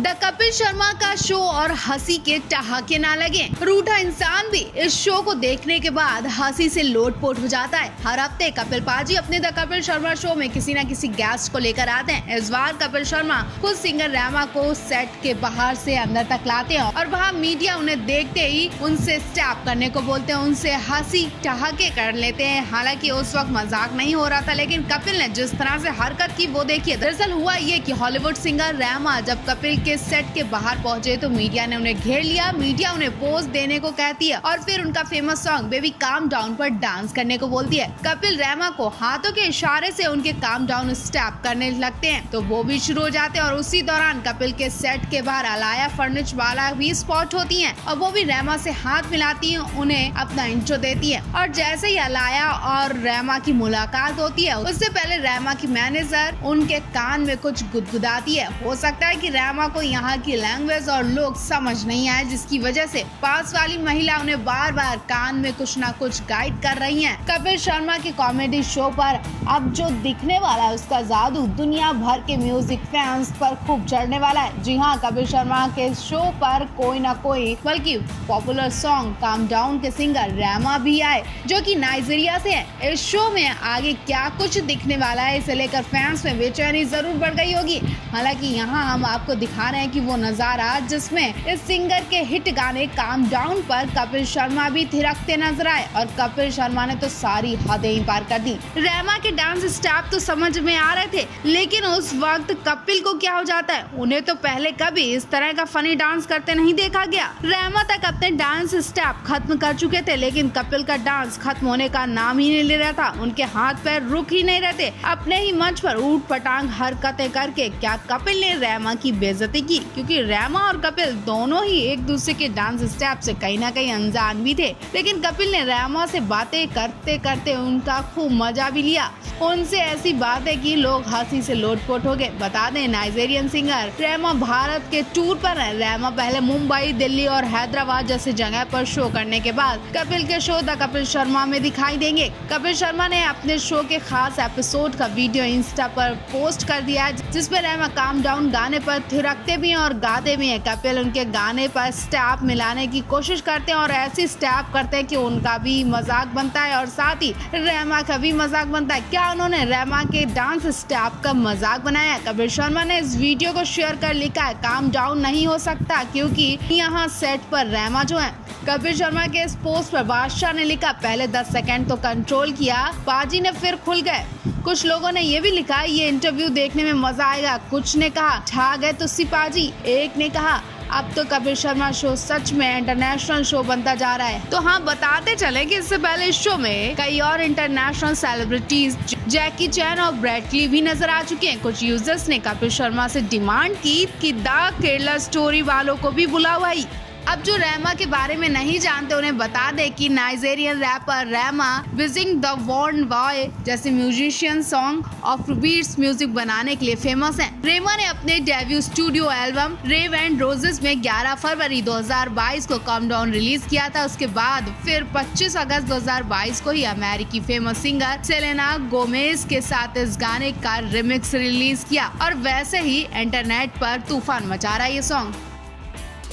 The Kapil Sharma का show और हँसी के ठहाके ना लगे। रूठा इंसान भी इस शो को देखने के बाद हँसी से लोटपोट हो जाता है। हर हफ़्ते कपिल पाजी अपने द कपिल शर्मा शो में किसी न किसी गेस्ट को लेकर आते हैं। इस बार कपिल शर्मा खुद सिंगर रैमा को सेट के बाहर से अंदर तक लाते हैं और वहाँ मीडिया उन्हें देखते ही उनसे स्टैप करने को बोलते हैं। उनसे हँसी, ठहाके कर लेते हैं। हालाँकि उस वक्त मज़ाक नहीं हो रहा था, लेकिन कपिल ने जिस तरह से हरकत की वो देखिए। दरअसल हुआ ये कि हॉलीवुड सिंगर रैमा जब कपिल के सेट के बाहर पहुँचे तो मीडिया ने उन्हें घेर लिया। मीडिया उन्हें पोज देने को कहती है और फिर उनका famous song baby calm down पर डांस करने को बोलती है। कपिल रैमा को हाथों के इशारे से उनके काम डाउन स्टेप करने लगते हैं। तो वो भी शुरू हो जाते हैं और उसी दौरान कपिल के सेट के बाहर अलाया फर्निच वाला भी स्पॉट होती है और वो भी रैमा से हाथ मिलाती है, उन्हें अपना इंट्रो देती है। और जैसे ही अलाया और रैमा की मुलाकात होती है, उससे पहले रैमा की मैनेजर उनके कान में कुछ गुदगुदाती है। हो सकता है कि रैमा को यहाँ की लैंग्वेज और लोग समझ नहीं आए, जिसकी वजह से पास वाली महिला उन्हें बार बार कान में कुछ ना कुछ गाइड कर रही हैं। कपिल शर्मा के कॉमेडी शो पर अब जो दिखने वाला है, उसका जादू दुनिया भर के म्यूज़िक फैंस पर खूब चढ़ने वाला है। जी हाँ कपिल शर्मा के शो पर कोई ना कोई, बल्कि पॉपुलर सॉन्ग काम डाउन के सिंगर रैमा भी आए, जो कि नाइजीरिया से है। इस शो में आगे क्या कुछ दिखने वाला है, इसे लेकर फैंस में बेचैनी ज़रूर बढ़ गई होगी। हालाँकि यहाँ हम आपको दिखा रहे हैं कि वो नज़ारा, जिसमें इस सिंगर के हिट गाने काम डाउन पर कपिल शर्मा भी थिरकते नज़र आए और कपिल शर्मा ने तो सारी हदें ही पार कर दी। रेमा के डांस स्टेप तो समझ में आ रहे थे, लेकिन उस वक्त कपिल को क्या हो जाता है? उन्हें तो पहले कभी इस तरह का फनी डांस करते नहीं देखा गया। रेमा तक अपने डांस स्टेप खत्म कर चुके थे, लेकिन कपिल का डांस खत्म होने का नाम ही नहीं ले रहा था। उनके हाथ पैर रुक ही नहीं रहते। अपने ही मंच पर ऊट पटांग हरकतें करके क्या कपिल ने रेमा की बेजती की क्योंकि रेमा और कपिल दोनों ही एक दूसरे के डांस स्टेप से कहीं ना कहीं अनजान भी थे। लेकिन कपिल ने रेमा से बातें करते करते उनका खूब मज़ा भी लिया। उनसे ऐसी बातें की लोग हँसी से लोटपोट हो गए। बता दें, नाइजेरियन सिंगर रेमा भारत के टूर पर है। रेमा पहले मुंबई, दिल्ली और हैदराबाद जैसी जगह पर शो करने के बाद कपिल के शो द कपिल शर्मा में दिखाई देंगे। कपिल शर्मा ने अपने शो के खास एपिसोड का वीडियो इंस्टा पर पोस्ट कर दिया जिसमें रेमा काम डाउन गाने पर थिरकते भी हैं और गाते भी हैं। कपिल, उनके गाने पर स्टेप मिलाने की कोशिश करते हैं और ऐसी स्टेप करते हैं कि उनका भी मज़ाक बनता है और साथ ही रेमा का भी मज़ाक बनता है। क्या उन्होंने रेमा के डांस स्टेप का मज़ाक बनाया? कपिल शर्मा ने इस वीडियो को शेयर कर लिखा है, काम डाउन नहीं हो सकता क्योंकि यहाँ सेट पर रेमा जो है। कपिल शर्मा के इस पोस्ट पर बादशाह ने लिखा, पहले दस सेकेंड तो कंट्रोल किया, बाजी ने फिर खुल गए। कुछ लोगों ने ये भी लिखा, ये इंटरव्यू देखने में मज़ा आएगा। कुछ ने कहा छा गए तो सिपाजी एक ने कहा, अब तो कपिल शर्मा शो सच में इंटरनेशनल शो बनता जा रहा है। तो हाँ बताते चले कि इससे पहले इस शो में कई और इंटरनेशनल सेलिब्रिटीज जैकी चैन और ब्रैडली भी नज़र आ चुके हैं। कुछ यूज़र्स ने कपिल शर्मा से डिमांड की कि द केरला स्टोरी वालों को भी बुलाओ भाई अब जो रैमा के बारे में नहीं जानते, उन्हें बता दे कि नाइजेरियन रैपर रैमा विजिंग द वॉर्न बॉय जैसे musician song of beats music बनाने के लिए फ़ेमस हैं। रेमा ने अपने debut studio album Rave and Roses में 11 फरवरी 2022 को कम डाउन रिलीज़ किया था। उसके बाद फिर 25 अगस्त 2022 को ही अमेरिकी फ़ेमस सिंगर सेलेना गोमेज के साथ इस गाने का रिमिक्स रिलीज़ किया। और वैसे ही इंटरनेट पर तूफ़ान मचा रहा ये सॉन्ग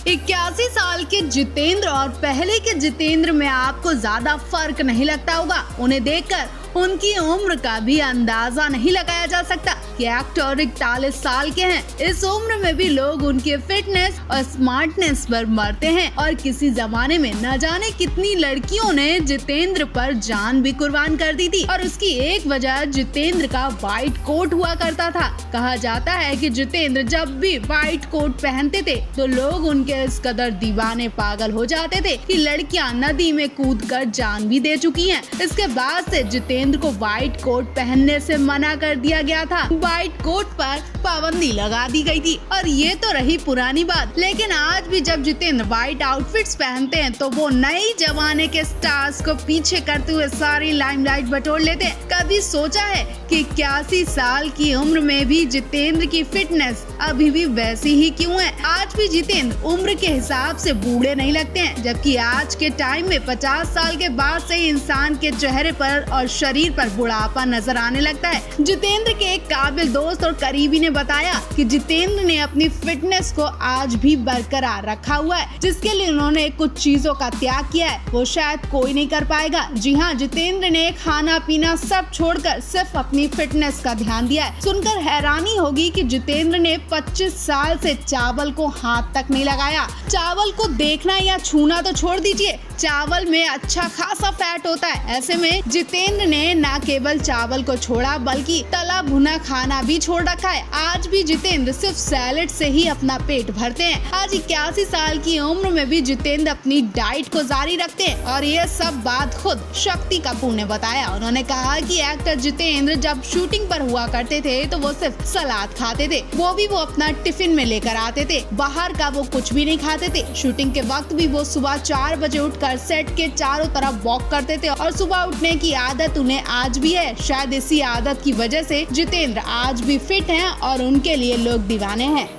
इक्यासी साल के जितेंद्र और पहले के जितेंद्र में आपको ज़्यादा फ़र्क नहीं लगता होगा। उन्हें देखकर उनकी उम्र का भी अंदाज़ा नहीं लगाया जा सकता। कि एक्टर इकतालीस साल के हैं। इस उम्र में भी लोग उनके फिटनेस और स्मार्टनेस पर मरते हैं और किसी जमाने में न जाने कितनी लड़कियों ने जितेंद्र पर जान भी कुर्बान कर दी थी और उसकी एक वजह जितेंद्र का व्हाइट कोट हुआ करता था। कहा जाता है कि जितेंद्र जब भी व्हाइट कोट पहनते थे तो लोग उनके इस कदर दीवाने पागल हो जाते थे कि लड़कियाँ नदी में कूद कर जान भी दे चुकी हैं। इसके बाद से जितेंद्र जितेंद्र को व्हाइट कोट पहनने से मना कर दिया गया था। व्हाइट कोट पर पाबंदी लगा दी गई थी। और ये तो रही पुरानी बात। लेकिन आज भी जब जितेंद्र व्हाइट आउटफिट्स पहनते हैं तो वो नई जमाने के स्टार्स को पीछे करते हुए सारी लाइमलाइट बटोर लेते हैं। कभी सोचा है कि इक्यासी साल की उम्र में भी जितेंद्र की फिटनेस अभी भी वैसी ही क्यों है? आज भी जितेंद्र उम्र के हिसाब से बूढ़े नहीं लगते हैं, जबकि आज के टाइम में 50 साल के बाद से ही इंसान के चेहरे पर और शरीर पर बुढ़ापा नज़र आने लगता है। जितेंद्र के एक काबिल दोस्त और करीबी ने बताया कि जितेंद्र ने अपनी फिटनेस को आज भी बरकरार रखा हुआ है, जिसके लिए उन्होंने कुछ चीज़ों का त्याग किया है। वो शायद कोई नहीं कर पाएगा। जी हाँ जितेंद्र ने खाना पीना सब छोड़कर सिर्फ़ अपनी फिटनेस का ध्यान दिया है। सुनकर हैरानी होगी कि जितेंद्र ने 25 साल से चावल को हाथ तक नहीं लगाया। चावल को देखना या छूना तो छोड़ दीजिए चावल में अच्छा खासा फैट होता है। ऐसे में जितेंद्र ने न केवल चावल को छोड़ा, बल्कि तला भुना खाना भी छोड़ रखा है। आज भी जितेंद्र सिर्फ़ सैलेड से ही अपना पेट भरते हैं। आज इक्यासी साल की उम्र में भी जितेंद्र अपनी डाइट को जारी रखते हैं। और ये सब बात खुद शक्ति कपूर ने बताया। उन्होंने कहा कि एक्टर जितेंद्र जब शूटिंग पर हुआ करते थे तो वो सिर्फ़ सलाद खाते थे। वो भी वो अपना टिफ़िन में लेकर आते थे। बाहर का वो कुछ भी नहीं खाते थे। शूटिंग के वक्त भी वो सुबह चार बजे उठकर कर सेट के चारों तरफ़ वॉक करते थे और सुबह उठने की आदत उन्हें आज भी है। शायद इसी आदत की वजह से जितेंद्र आज भी फिट हैं और उनके लिए लोग दीवाने हैं।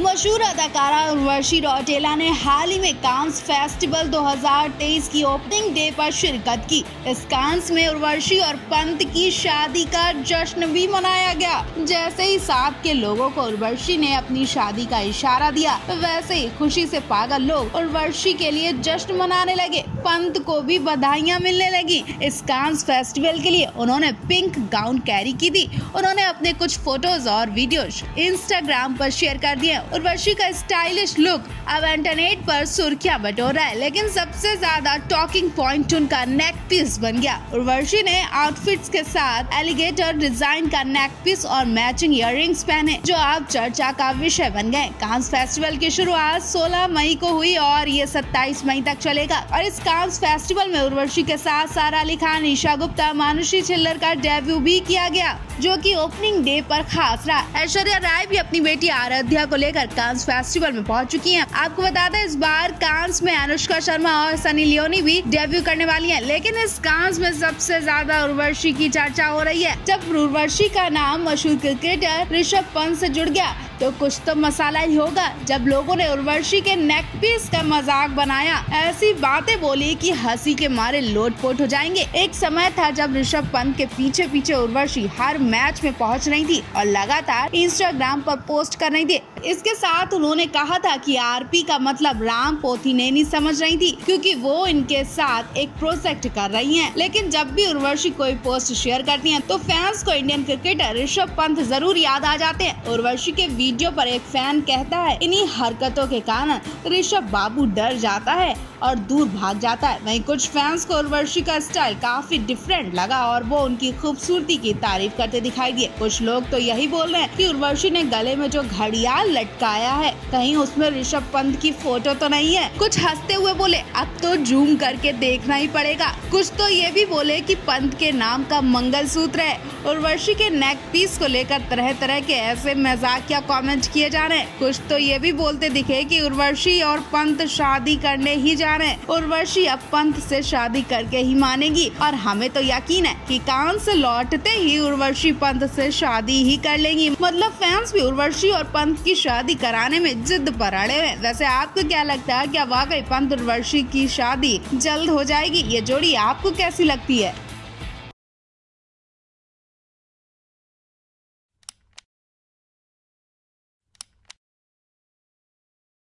मशहूर अदाकारा उर्वशी रौटेला ने हाल ही में कांस फेस्टिवल 2023 की ओपनिंग डे पर शिरकत की। इस कांस में उर्वशी और पंत की शादी का जश्न भी मनाया गया। जैसे ही साथ के लोगों को उर्वशी ने अपनी शादी का इशारा दिया, वैसे ही खुशी से पागल लोग उर्वशी के लिए जश्न मनाने लगे। पंत को भी बधाइयाँ मिलने लगी। इस कांस फेस्टिवल के लिए उन्होंने पिंक गाउन कैरी की थी। उन्होंने अपने कुछ फ़ोटोज़ और वीडियो इंस्टाग्राम पर शेयर कर दिए। उर्वशी का स्टाइलिश लुक अब इंटरनेट पर सुर्खियाँ बटोर रहा है, लेकिन सबसे ज़्यादा टॉकिंग पॉइंट उनका नेक पीस बन गया। उर्वशी ने आउटफिट्स के साथ एलिगेटर डिज़ाइन का नेक पीस और मैचिंग इयर पहने, जो अब चर्चा का विषय बन गए। कांस फेस्टिवल की शुरुआत 16 मई को हुई और ये 27 मई तक चलेगा। और इस कांस फेस्टिवल में उर्वशी के साथ सारा अली खान, ईशा गुप्ता, मानुषी छिल्लर का डेब्यू भी किया गया। जो कि ओपनिंग डे पर खास रहा ऐश्वर्या राय भी अपनी बेटी आराध्या को लेकर कांस फेस्टिवल में पहुँच चुकी हैं। आपको बता दें इस बार कांस में अनुष्का शर्मा और सनी लियोनी भी डेब्यू करने वाली हैं। लेकिन इस कांस में सबसे ज़्यादा उर्वशी की चर्चा हो रही है जब उर्वशी का नाम मशहूर क्रिकेटर ऋषभ पंत ऐसी जुड़ गया तो कुछ तो मसाला ही होगा जब लोगों ने उर्वशी के नेक पीस का मज़ाक बनाया, ऐसी बातें बोली कि हँसी के मारे लोटपोट हो जाएँगे एक समय था जब ऋषभ पंत के पीछे पीछे उर्वशी हर मैच में पहुँच रही थी और लगातार इंस्टाग्राम पर पोस्ट कर रही थी। इसके साथ उन्होंने कहा था कि आरपी का मतलब राम पोथी ने नहीं समझ रही थी, क्योंकि वो इनके साथ एक प्रोजेक्ट कर रही हैं। लेकिन जब भी उर्वशी कोई पोस्ट शेयर करती हैं तो फैंस को इंडियन क्रिकेटर ऋषभ पंत ज़रूर याद आ जाते हैं। उर्वशी के वीडियो पर एक फ़ैन कहता है, इन्हीं हरकतों के कारण ऋषभ बाबू डर जाता है और दूर भाग जाता है। वहीं कुछ फैंस को उर्वशी का स्टाइल काफ़ी डिफरेंट लगा और वो उनकी खूबसूरती की तारीफ़ करते दिखाई दिए। कुछ लोग तो यही बोल रहे हैं कि उर्वशी ने गले में जो घड़ियाल लटकाया है। कहीं उसमें ऋषभ पंत की फ़ोटो तो नहीं है। कुछ हँसते हुए बोले, अब तो जूम करके देखना ही पड़ेगा। कुछ तो ये भी बोले कि पंत के नाम का मंगल सूत्र है उर्वशी के नेक पीस को लेकर तरह तरह के ऐसे मज़ाक या कॉमेंट किए जा रहे हैं। कुछ तो ये भी बोलते दिखे की उर्वशी और पंत शादी करने ही जा रहे हैं। उर्वशी अब पंत से शादी करके ही मानेगी और हमें तो यकीन है कि कान से लौटते ही उर्वशी पंत से शादी ही कर लेंगी। मतलब फैंस भी उर्वशी और पंत की शादी कराने में जिद पर अड़े हुए वैसे आपको क्या लगता है, क्या वाकई पंत उर्वशी की शादी जल्द हो जाएगी? ये जोड़ी आपको कैसी लगती है?